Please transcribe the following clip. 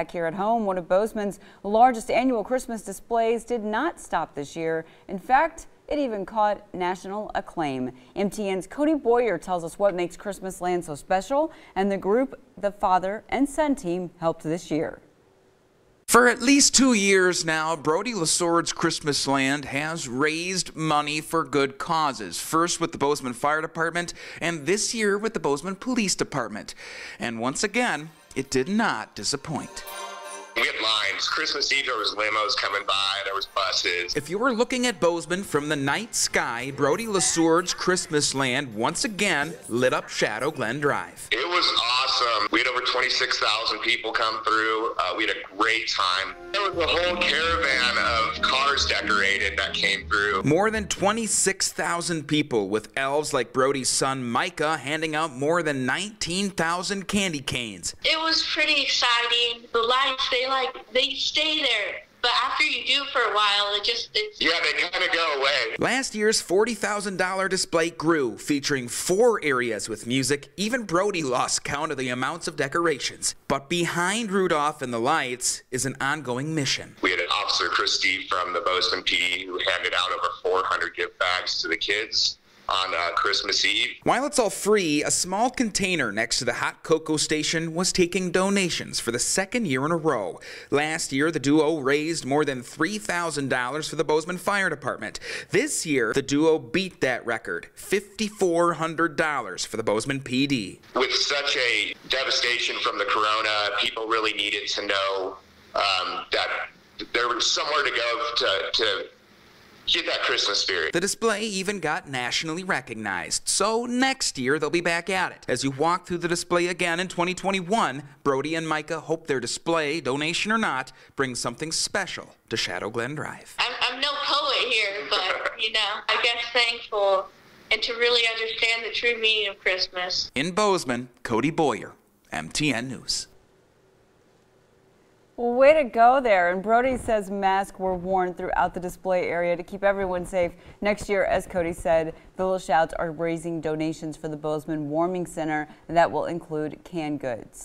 Back here at home, one of Bozeman's largest annual Christmas displays did not stop this year. In fact, it even caught national acclaim. MTN's Cody Boyer tells us what makes Christmas Land so special, and the group the father and son team helped this year. For at least two years now, Brody LaSword's Christmas Land has raised money for good causes. First with the Bozeman Fire Department, and this year with the Bozeman Police Department. And once again, it did not disappoint. Lines. Christmas Eve, there was limos coming by, there was buses. If you were looking at Bozeman from the night sky, Brody LaSword's Christmas Land once again lit up Shadow Glen Drive. It was awesome. We had over 26,000 people come through. Uh, we had a great time. There was a whole caravan of cars decorated that came through. More than 26,000 people with elves like Brody's son Micah handing out more than 19,000 candy canes. It was pretty exciting. The lights, they like, they stay there. But after you do for a while, it just it's Yeah, they kind of go away. Last year's $40,000 display grew, featuring four areas with music. Even Brody lost count of the amounts of decorations. But behind Rudolph and the lights is an ongoing mission. We had an officer, Christy, from the Bozeman PD, who handed out over 400 gift bags to the kids on uh, Christmas Eve. While it's all free, a small container next to the hot cocoa station was taking donations for the second year in a row. Last year, the duo raised more than $3,000 for the Bozeman Fire Department. This year, the duo beat that record, $5,400 for the Bozeman PD. With such a devastation from the corona, people really needed to know um, that there was somewhere to go to, to get that Christmas spirit. The display even got nationally recognized, so next year they'll be back at it. As you walk through the display again in 2021, Brody and Micah hope their display, donation or not, brings something special to Shadow Glen Drive. I'm, I'm no poet here, but you know, I guess thankful and to really understand the true meaning of Christmas. In Bozeman, Cody Boyer, MTN News. Well, way to go there. And Brody says masks were worn throughout the display area to keep everyone safe. Next year, as Cody said, the Little Shouts are raising donations for the Bozeman Warming Center and that will include canned goods.